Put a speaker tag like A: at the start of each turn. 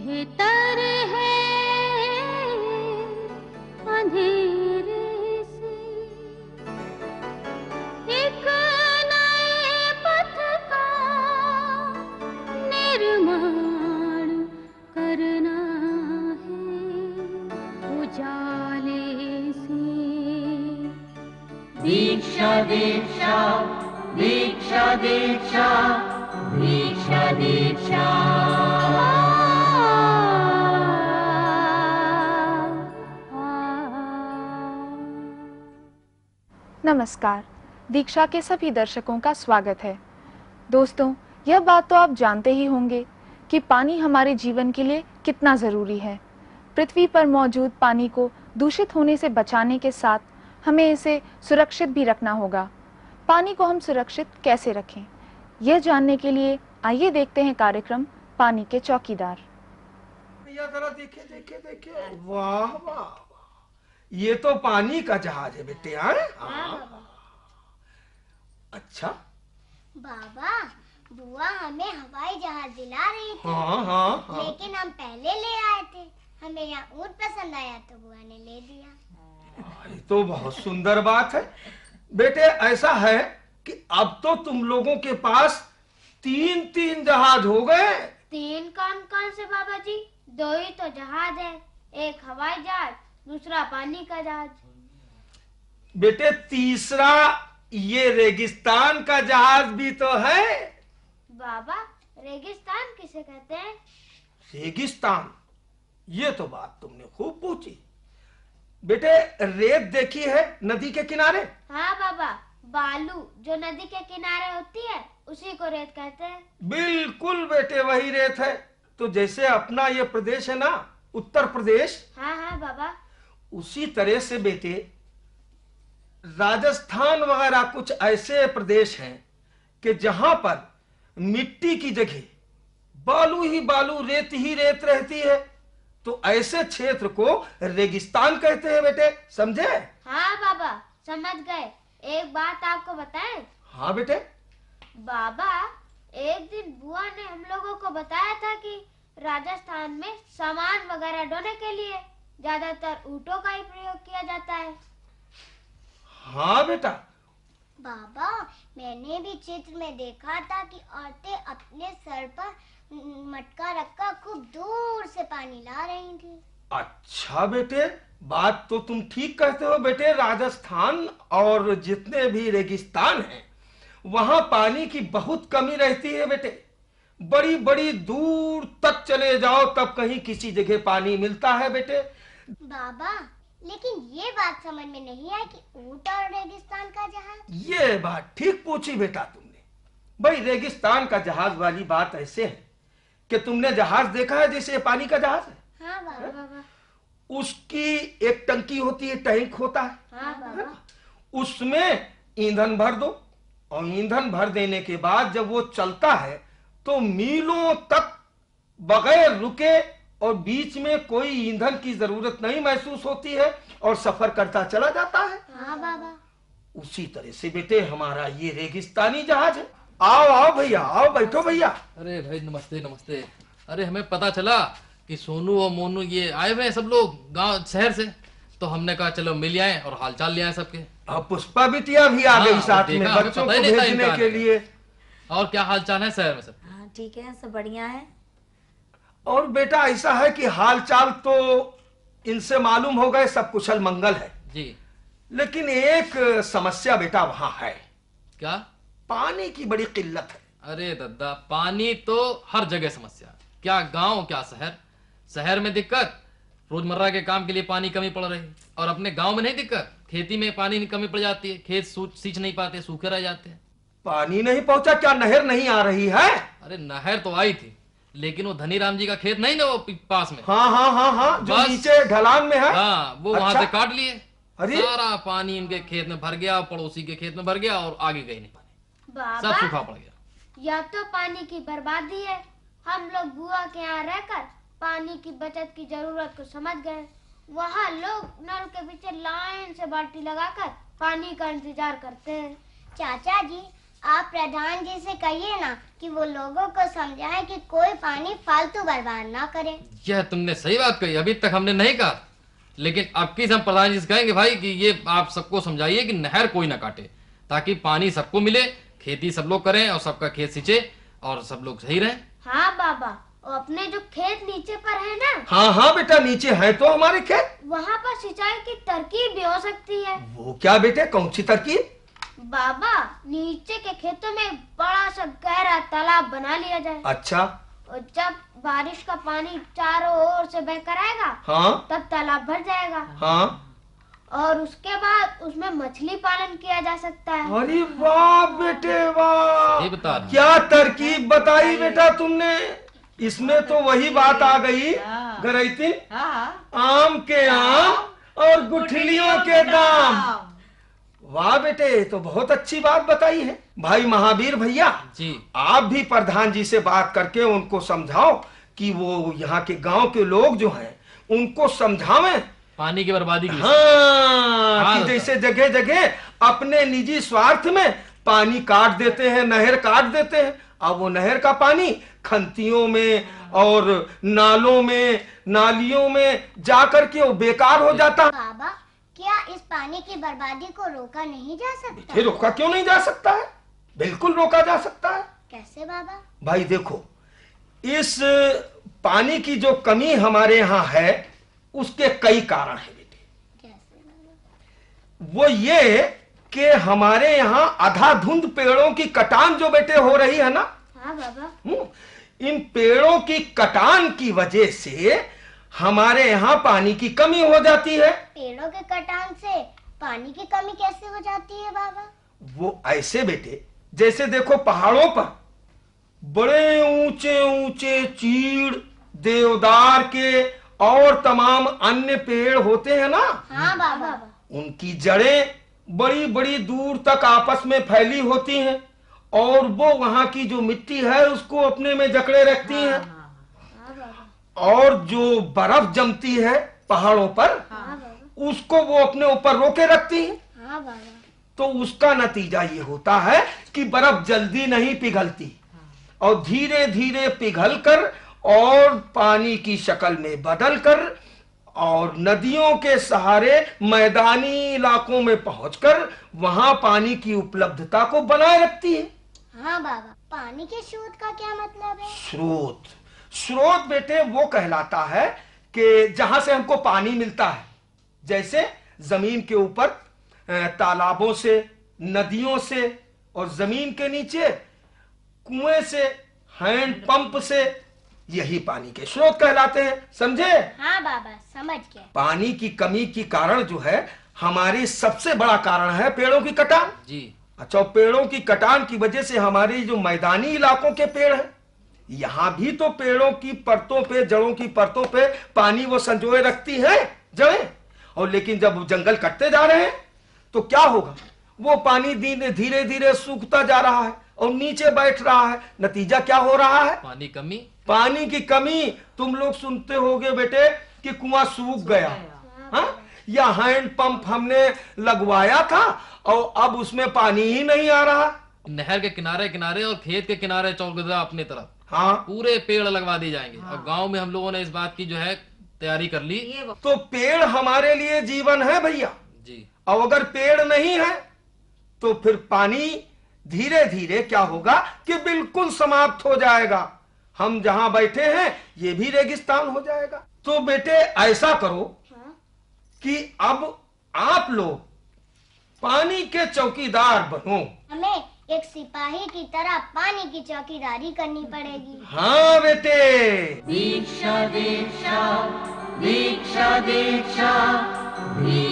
A: बेहतर है एक
B: दीक्षा दीक्षा दीक्षा दीक्षा दीक्षा दीक्षा।
C: नमस्कार। दीक्षा के सभी दर्शकों का स्वागत है। दोस्तों, यह बात तो आप जानते ही होंगे कि पानी हमारे जीवन के लिए कितना ज़रूरी है। पृथ्वी पर मौजूद पानी को दूषित होने से बचाने के साथ हमें इसे सुरक्षित भी रखना होगा। पानी को हम सुरक्षित कैसे रखें? यह जानने के लिए आइए देखते हैं कार्यक्रम पानी के चौकीदार।
D: भैया, जरा देखे देखे देखे वाह वाह वाह। ये तो पानी का जहाज़ है बेटे हाँ? हाँ। अच्छा।
E: बाबा बुआ हमें हवाई जहाज़ दिला रही थी।
D: हाँ हाँ हाँ।
E: लेकिन हम पहले ले आए थे। हमें यहाँ ऊँट पसंद आया तो बुआ ने ले दिया।
D: ये तो बहुत सुंदर बात है। बेटे ऐसा है कि अब तो तुम लोगों के पास तीन तीन जहाज़ हो गए।
E: तीन कौन कौन से बाबा जी? दो ही तो जहाज़ है। एक हवाई जहाज़ दूसरा पानी का जहाज़।
D: बेटे तीसरा ये रेगिस्तान का जहाज़ भी तो है।
E: बाबा रेगिस्तान किसे कहते हैं?
D: रेगिस्तान ये तो बात तुमने खूब पूछी। बेटे रेत देखी है नदी के किनारे?
E: हाँ बाबा बालू जो नदी के किनारे होती है उसी को रेत कहते हैं।
D: बिल्कुल बेटे वही रेत है। तो जैसे अपना ये प्रदेश है ना उत्तर प्रदेश?
E: हाँ हाँ बाबा।
D: उसी तरह से बेटे राजस्थान वगैरह कुछ ऐसे प्रदेश हैं कि जहाँ पर मिट्टी की जगह बालू ही बालू रेत ही रेत रहती है तो ऐसे क्षेत्र को रेगिस्तान कहते हैं बेटे समझे?
E: हाँ बाबा समझ गए। एक बात आपको बताएँ?
D: हाँ बेटे।
E: बाबा एक दिन बुआ ने हम लोगों को बताया था कि राजस्थान में सामान वगैरह ढोने के लिए ज़्यादातर ऊँटों का ही प्रयोग किया जाता है।
D: हाँ बेटा।
E: बाबा मैंने भी चित्र में देखा था कि औरतें अपने सर पर मटका रखकर खूब दूर से पानी ला रही थी।
D: अच्छा बेटे बात तो तुम ठीक कहते हो बेटे। राजस्थान और जितने भी रेगिस्तान हैं वहाँ पानी की बहुत कमी रहती है बेटे। बड़ी बड़ी दूर तक चले जाओ तब कहीं किसी जगह पानी मिलता है बेटे।
E: बाबा लेकिन ये बात समझ में नहीं आई कि ऊँट और रेगिस्तान का जहाज़?
D: ये बात ठीक पूछी बेटा तुमने। भाई रेगिस्तान का जहाज़ वाली बात ऐसे है कि तुमने जहाज़ देखा है जैसे पानी का जहाज़ है?
E: हाँ बाबा बाबा।
D: उसकी एक टंकी होती है टैंक होता है।
E: हाँ बाबा।
D: उसमें ईंधन भर दो और ईंधन भर देने के बाद जब वो चलता है तो मीलों तक बगैर रुके और बीच में कोई ईंधन की ज़रूरत नहीं महसूस होती है और सफ़र करता चला जाता है।
E: हाँ बाबा।
D: उसी तरह से बेटे हमारा ये रेगिस्तानी जहाज़ है। आओ आओ भैया आओ बैठो भैया।
F: अरे भाई नमस्ते नमस्ते। अरे हमें पता चला कि सोनू और मोनू ये आए हुए हैं सब लोग गाँव शहर से। तो हमने कहा चलो मिल आए और हालचाल ले आए सबके।
D: अब पुष्पा बिटिया भी आ गई
F: हाँ,
D: साथ में बच्चों को भेजने के लिए।
F: और क्या हालचाल है शहर में सब?
G: हाँ ठीक है सब बढ़िया है।
D: और बेटा ऐसा है कि हालचाल तो इनसे मालूम हो गए सब कुशल मंगल है।
F: जी।
D: लेकिन एक समस्या बेटा वहाँ है।
F: क्या?
D: पानी की बड़ी किल्लत है।
F: अरे दद्दा पानी तो हर जगह समस्या क्या गाँव क्या शहर? शहर में दिक्कत रोज़मर्रा के काम के लिए पानी कमी पड़ रही और अपने गाँव में नहीं दिक्कत खेती में पानी की कमी पड़ जाती है खेत सींच नहीं पाते सूखे रह जाते हैं।
D: पानी नहीं पहुँचा क्या नहर नहीं आ रही है?
F: अरे नहर तो आई थी। लेकिन वो धनी राम जी का खेत नहीं ना वो पास में।
D: हाँ हाँ हाँ हाँ जो नीचे ढलान में है।
F: हाँ वो
D: अच्छा? वहाँ।
F: से काट लिए।
D: अरे।
F: सारा पानी इनके खेत में भर गया पड़ोसी के खेत में भर गया और आगे गई नहीं पानी। सब सूखा पड़ गया।
E: यह तो पानी की बर्बादी है। हम लोग बुआ के यहाँ रहकर पानी की बचत की ज़रूरत को समझ गए। वहाँ लोग नल के पीछे लाइन से बाल्टी लगाकर पानी का इंतज़ार करते हैं। चाचा जी
G: आप प्रधान जी से कहिए ना कि वो लोगों को समझाएँ कि कोई पानी फालतू बर्बाद ना करे।
F: यह तुमने सही बात कही अभी तक हमने नहीं कहा। लेकिन अब की हम प्रधान जी से कहेंगे भाई कि ये आप सबको समझाइए कि नहर कोई ना काटे ताकि पानी सबको मिले खेती सब लोग करें और सबका खेत सिंचे और सब लोग सही रहें।
E: हाँ बाबा और अपने जो खेत नीचे पर है ना?
D: हाँ हाँ बेटा नीचे है तो हमारे खेत।
E: वहाँ पर सिंचाई की तरकीब भी हो सकती है।
D: वो क्या बेटे कौन सी तरकीब?
E: बाबा नीचे के खेतों में बड़ा सा गहरा तालाब बना लिया जाए।
D: अच्छा।
E: और जब बारिश का पानी चारों ओर से बहकर आएगा
D: हाँ।
E: तब तालाब भर जाएगा।
D: हाँ।
E: और उसके बाद उसमें मछली पालन किया जा सकता है।
D: अरे वाह बेटे वाह। क्या तरकीब बताई बेटा तुमने? इसमें तो वही बात आ गई।
B: हाँ। हाँ।
D: आम के आम और गुठलियों के दाम। वाह बेटे तो बहुत अच्छी बात बताई है। भाई महावीर भैया
F: जी।
D: आप भी प्रधान जी से बात करके उनको समझाओ कि वो यहाँ के गाँव के लोग जो हैं उनको समझावें।
F: पानी की बर्बादी की
D: हाँ
F: हाँ,
D: कि जैसे जगह जगह अपने निजी स्वार्थ में पानी काट देते हैं नहर काट देते हैं अब वो नहर का पानी खंतियों में और नालों में नालियों में जा करके वो बेकार हो जाता। है
G: बाबा क्या इस पानी की बर्बादी को रोका नहीं जा सकता?
D: रोका क्यों नहीं जा सकता है? बिल्कुल रोका जा सकता है।
G: कैसे बाबा?
D: भाई देखो इस पानी की जो कमी हमारे यहाँ है उसके कई कारण हैं बेटे।
G: कैसे
D: वो ये कि हमारे यहाँ आधा धुंध पेड़ों की कटान जो बेटे हो रही है ना
E: हाँ बाबा।
D: हम्म, इन पेड़ों की कटान की वजह से हमारे यहाँ पानी की कमी हो जाती है।
G: पेड़ों के कटान से पानी की कमी कैसे हो जाती है बाबा?
D: वो ऐसे बेटे जैसे देखो पहाड़ों पर बड़े ऊँचे ऊँचे चीड़ देवदार के और तमाम अन्य पेड़ होते हैं ना?
G: हाँ बाबा।
D: उनकी जड़ें बड़ी बड़ी दूर तक आपस में फैली होती हैं और वो वहाँ की जो मिट्टी है उसको अपने में जकड़े रखती हैं
E: हाँ। बाबा
D: और जो बर्फ़ जमती है पहाड़ों पर
E: हाँ
D: उसको वो अपने ऊपर रोके रखती है।
E: हाँ
D: तो उसका नतीजा ये होता है कि बर्फ़ जल्दी नहीं पिघलती। और धीरे धीरे पिघल कर और पानी की शक्ल में बदल कर और नदियों के सहारे मैदानी इलाकों में पहुंचकर वहाँ पानी की उपलब्धता को बनाए रखती है।
G: हाँ बाबा। पानी के स्रोत का क्या मतलब है?
D: स्रोत। स्रोत बेटे वो कहलाता है कि जहाँ से हमको पानी मिलता है। जैसे ज़मीन के ऊपर तालाबों से नदियों से और ज़मीन के नीचे कुएँ से हैंड पंप से यही पानी के स्रोत कहलाते हैं। समझे?
G: हाँ बाबा समझ गए
D: पानी की कमी की कारण जो है हमारी सबसे बड़ा कारण है पेड़ों की कटान।
F: जी।
D: अच्छा पेड़ों की कटान की वजह से हमारे जो मैदानी इलाकों के पेड़ हैं यहाँ भी तो पेड़ों की परतों पे जड़ों की परतों पे पानी वो संजोए रखती है जड़ें। और लेकिन जब जंगल कटते जा रहे हैं तो क्या होगा? वो पानी धीरे धीरे धीरे सूखता जा रहा है और नीचे बैठ रहा है। नतीजा क्या हो रहा है?
F: पानी कमी।
D: पानी की कमी। तुम लोग सुनते होगे बेटे कि कुआँ सूख गया। हाँ? या हैंड पंप हमने लगवाया था और अब उसमें पानी ही नहीं आ रहा।
F: नहर के किनारे किनारे और खेत के किनारे चौकदा अपनी तरफ़।
D: हाँ।
F: पूरे पेड़ लगवा दिए जाएँगे। हाँ। और गाँव में हम लोगों ने इस बात की जो है तैयारी कर ली।
D: तो पेड़ हमारे लिए जीवन है भैया।
F: जी।
D: और अगर पेड़ नहीं है तो फिर पानी धीरे धीरे क्या होगा कि बिल्कुल समाप्त हो जाएगा। हम जहाँ बैठे हैं ये भी रेगिस्तान हो जाएगा। तो बेटे ऐसा करो कि अब आप लोग पानी के चौकीदार बनो।
G: हमें एक सिपाही की तरह पानी की चौकीदारी करनी पड़ेगी।
D: हाँ बेटे।
B: दीक्षा दीक्षा दीक्षा दीक्षा दीक्षा।